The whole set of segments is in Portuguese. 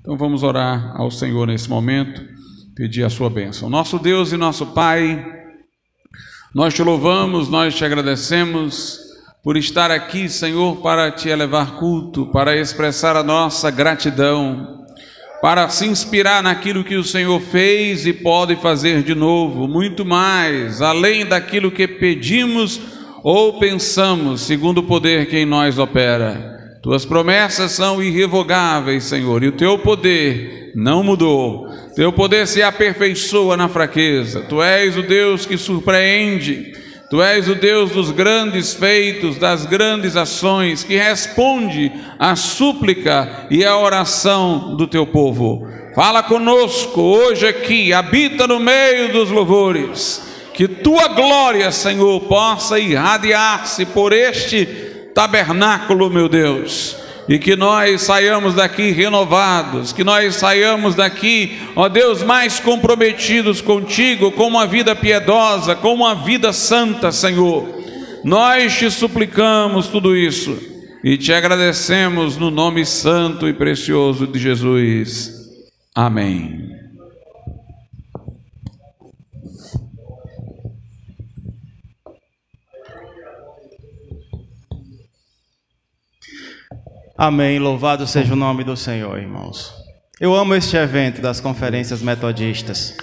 Então vamos orar ao Senhor nesse momento, pedir a sua bênção. Nosso Deus e nosso Pai, nós te louvamos, nós te agradecemos por estar aqui, Senhor, para te elevar culto, para expressar a nossa gratidão, para se inspirar naquilo que o Senhor fez e pode fazer de novo, muito mais, além daquilo que pedimos ou pensamos, segundo o poder que em nós opera. Tuas promessas são irrevogáveis, Senhor, e o teu poder não mudou. Teu poder se aperfeiçoa na fraqueza. Tu és o Deus que surpreende. Tu és o Deus dos grandes feitos, das grandes ações, que responde à súplica e à oração do teu povo. Fala conosco hoje aqui, habita no meio dos louvores. Que tua glória, Senhor, possa irradiar-se por este tabernáculo, meu Deus. E que nós saiamos daqui renovados, que nós saiamos daqui, ó Deus, mais comprometidos contigo, com uma vida piedosa, com uma vida santa, Senhor. Nós te suplicamos tudo isso e te agradecemos no nome santo e precioso de Jesus. Amém. Amém. Louvado seja o nome do Senhor, irmãos. Eu amo este evento das conferências metodistas.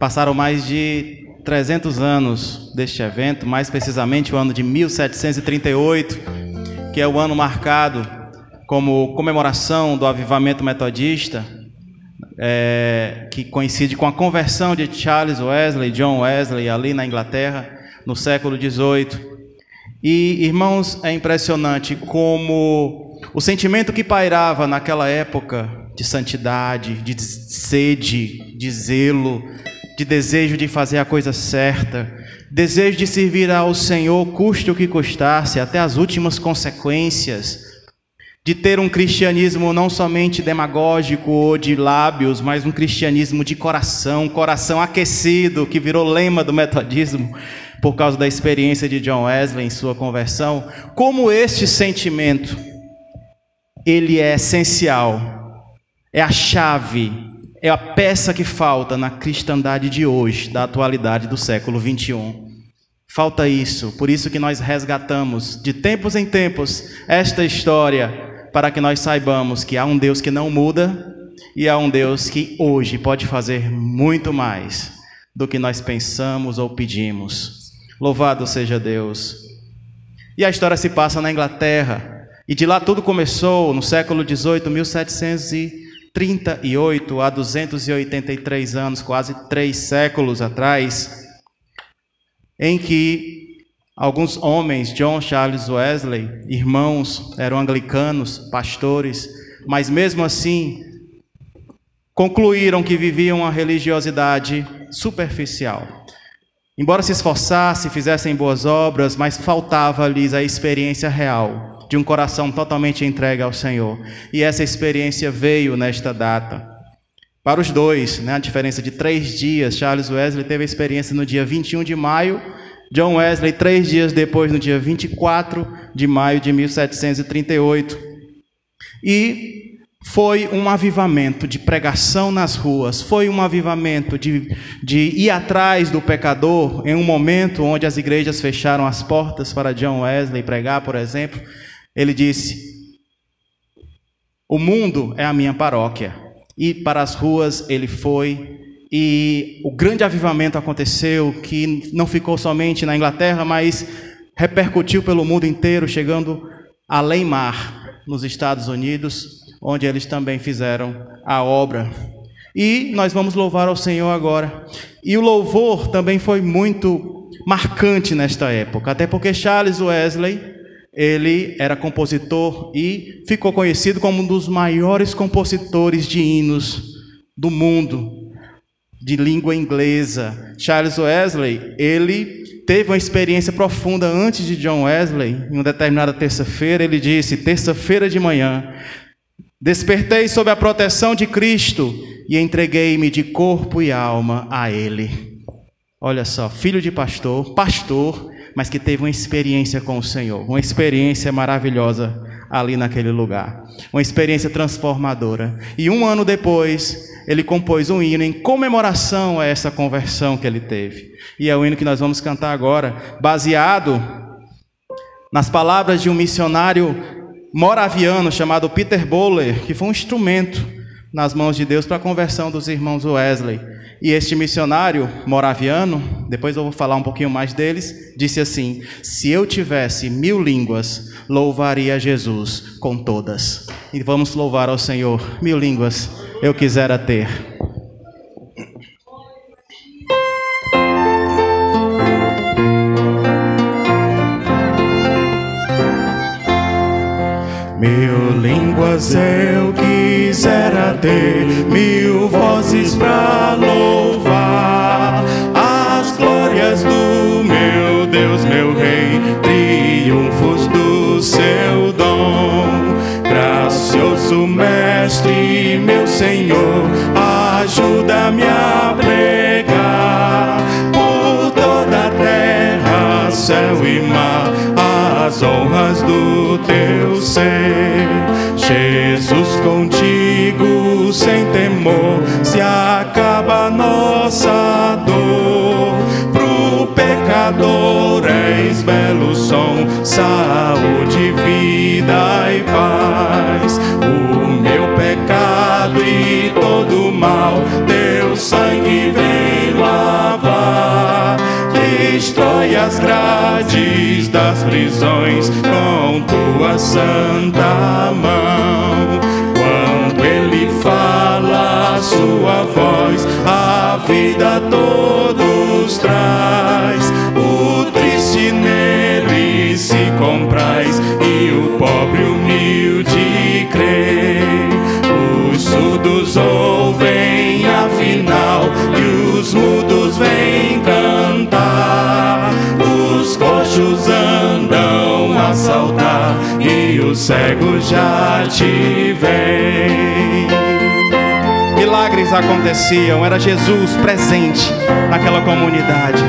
Passaram mais de 300 anos deste evento, mais precisamente o ano de 1738, que é o ano marcado como comemoração do avivamento metodista, é, que coincide com a conversão de Charles Wesley, John Wesley, ali na Inglaterra, no século 18. E, irmãos, é impressionante como o sentimento que pairava naquela época de santidade, de sede, de zelo, de desejo de fazer a coisa certa, desejo de servir ao Senhor, custe o que custasse, até as últimas consequências, de ter um cristianismo não somente demagógico ou de lábios, mas um cristianismo de coração, coração aquecido, que virou lema do metodismo por causa da experiência de John Wesley em sua conversão, como este sentimento ele é essencial, é a chave, é a peça que falta na cristandade de hoje, da atualidade do século 21. Falta isso, por isso que nós resgatamos de tempos em tempos esta história, para que nós saibamos que há um Deus que não muda e há um Deus que hoje pode fazer muito mais do que nós pensamos ou pedimos. Louvado seja Deus. E a história se passa na Inglaterra. E de lá tudo começou no século XVIII, 1738, há 283 anos, quase três séculos atrás, em que alguns homens, John Charles Wesley, irmãos, eram anglicanos, pastores, mas mesmo assim concluíram que viviam uma religiosidade superficial. Embora se esforçassem, fizessem boas obras, mas faltava-lhes a experiência real de um coração totalmente entregue ao Senhor. E essa experiência veio nesta data. Para os dois, né, a diferença de três dias, Charles Wesley teve a experiência no dia 21 de maio, John Wesley, três dias depois, no dia 24 de maio de 1738. E foi um avivamento de pregação nas ruas, foi um avivamento de, de ir atrás do pecador em um momento onde as igrejas fecharam as portas para John Wesley pregar, por exemplo. Ele disse: O mundo é a minha paróquia. E para as ruas ele foi, e o grande avivamento aconteceu, que não ficou somente na Inglaterra, mas repercutiu pelo mundo inteiro, chegando além mar, nos Estados Unidos onde eles também fizeram a obra. E nós vamos louvar ao Senhor agora. E o louvor também foi muito marcante nesta época, até porque Charles Wesley, ele era compositor e ficou conhecido como um dos maiores compositores de hinos do mundo, de língua inglesa. Charles Wesley, ele teve uma experiência profunda antes de John Wesley, em uma determinada terça-feira, ele disse: terça-feira de manhã, Despertei sob a proteção de Cristo e entreguei-me de corpo e alma a Ele. Olha só, filho de pastor, pastor, mas que teve uma experiência com o Senhor, uma experiência maravilhosa ali naquele lugar. Uma experiência transformadora. E um ano depois, ele compôs um hino em comemoração a essa conversão que ele teve. E é o hino que nós vamos cantar agora, baseado nas palavras de um missionário moraviano chamado Peter Bowler, que foi um instrumento nas mãos de Deus para a conversão dos irmãos Wesley. E este missionário moraviano, depois eu vou falar um pouquinho mais deles, disse assim: Se eu tivesse mil línguas, louvaria Jesus com todas. E vamos louvar ao Senhor. Mil línguas eu quisera ter. Línguas eu quisera ter, mil vozes para louvar as glórias do meu Deus, meu Rei, triunfos do seu dom. Gracioso Mestre, meu Senhor, as honras do teu ser. Jesus contigo, sem temor, se acaba nossa dor. Pro pecador és belo som, saúde, vida e paz. O meu pecado e todo mal, teu sangue as grades das prisões com tua santa mão. Quando ele fala, sua voz, a vida a todos traz. O triste nele se compraz e o pobre humilde os cegos já te veem. Milagres aconteciam, era Jesus presente naquela comunidade.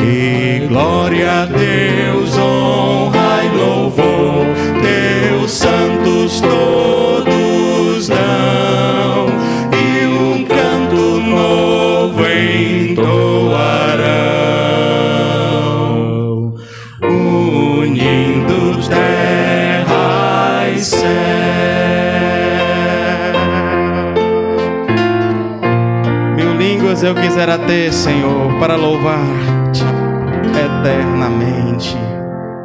E glória a Deus, honra ter, Senhor, para louvar-te eternamente.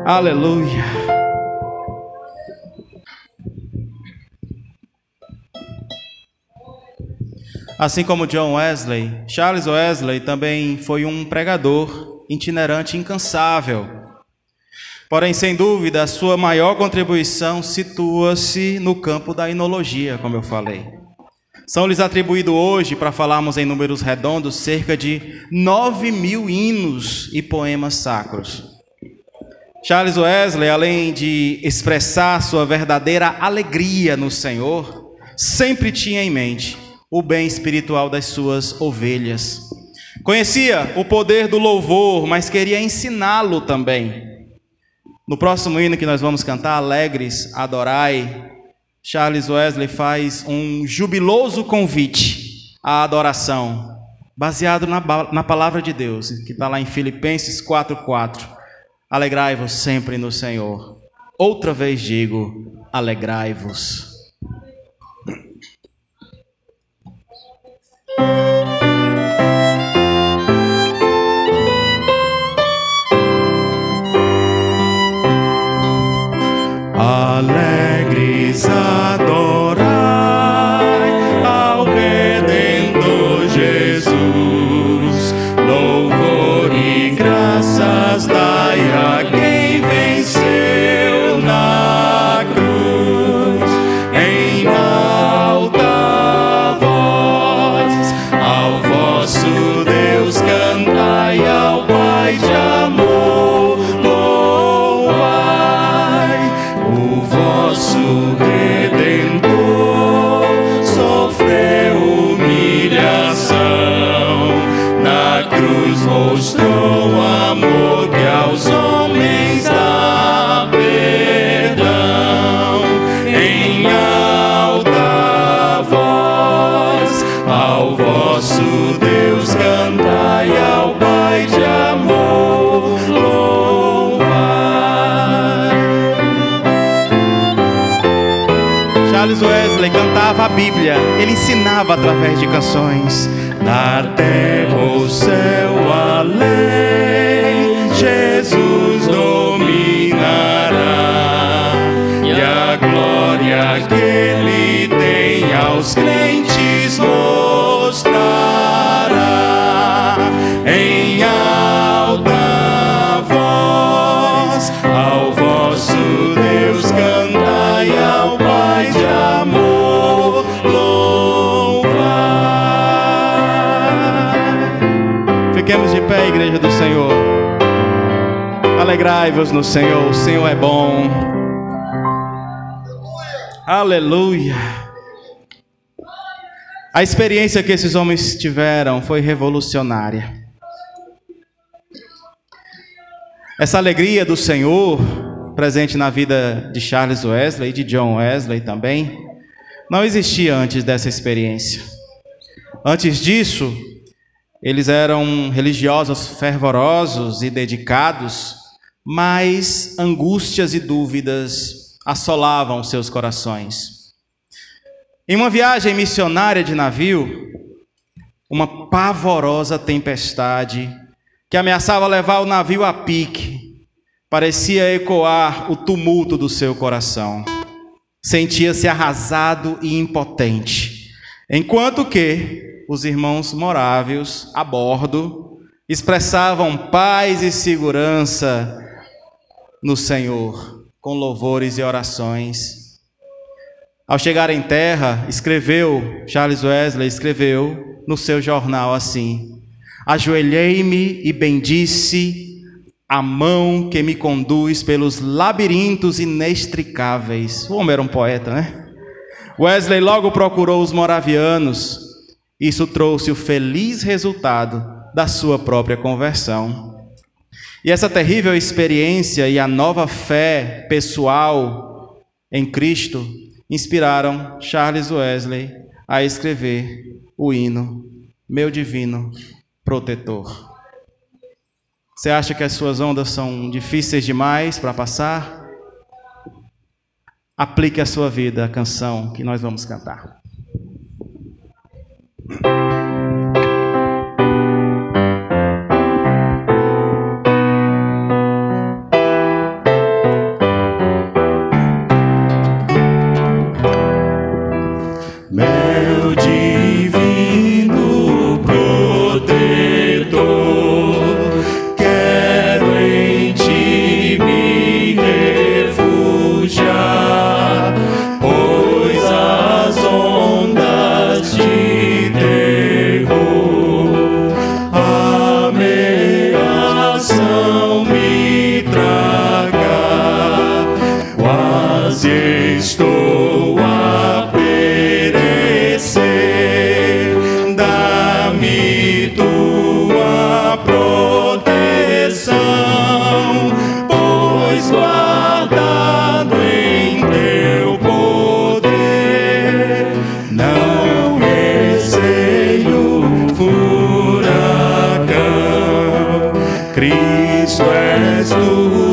Aleluia. Assim como John Wesley, Charles Wesley também foi um pregador itinerante incansável. Porém, sem dúvida, a sua maior contribuição situa-se no campo da inologia, como eu falei. São-lhes atribuídos hoje, para falarmos em números redondos, cerca de 9 mil hinos e poemas sacros. Charles Wesley, além de expressar sua verdadeira alegria no Senhor, sempre tinha em mente o bem espiritual das suas ovelhas. Conhecia o poder do louvor, mas queria ensiná-lo também. No próximo hino que nós vamos cantar, Alegres, Adorai, Charles Wesley faz um jubiloso convite à adoração, baseado na, na palavra de Deus, que está lá em Filipenses 4,4. Alegrai-vos sempre no Senhor. Outra vez digo, alegrai-vos. Ele ensinava através de canções. Da terra o céu além, Jesus dominará. E a glória que ele tem aos crentes. Alegrai-vos no Senhor, o Senhor é bom. Aleluia. A experiência que esses homens tiveram foi revolucionária. Essa alegria do Senhor, presente na vida de Charles Wesley e de John Wesley também, não existia antes dessa experiência. Antes disso, eles eram religiosos fervorosos e dedicados, mas angústias e dúvidas assolavam seus corações. Em uma viagem missionária de navio, uma pavorosa tempestade que ameaçava levar o navio a pique parecia ecoar o tumulto do seu coração. Sentia-se arrasado e impotente, enquanto que os irmãos moráveis a bordo expressavam paz e segurança no Senhor, com louvores e orações. Ao chegar em terra, escreveu, Charles Wesley escreveu no seu jornal assim: Ajoelhei-me e bendisse a mão que me conduz pelos labirintos inextricáveis. O homem era um poeta, né? Wesley logo procurou os moravianos. Isso trouxe o feliz resultado da sua própria conversão. E essa terrível experiência e a nova fé pessoal em Cristo inspiraram Charles Wesley a escrever o hino Meu Divino Protetor. Você acha que as suas ondas são difíceis demais para passar? Aplique a sua vida a canção que nós vamos cantar. És tudo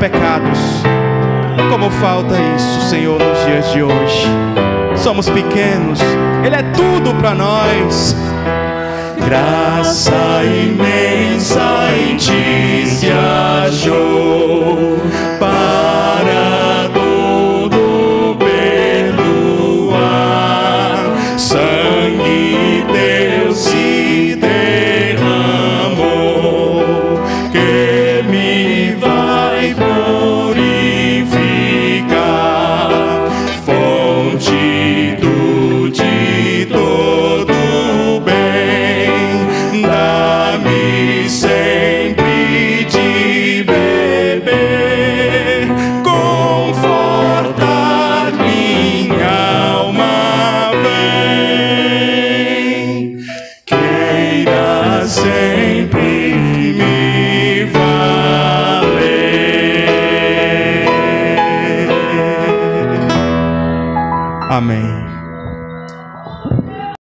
pecados. Como falta isso, Senhor, nos dias de hoje. Somos pequenos, Ele é tudo para nós. Graça imensa em ti se achou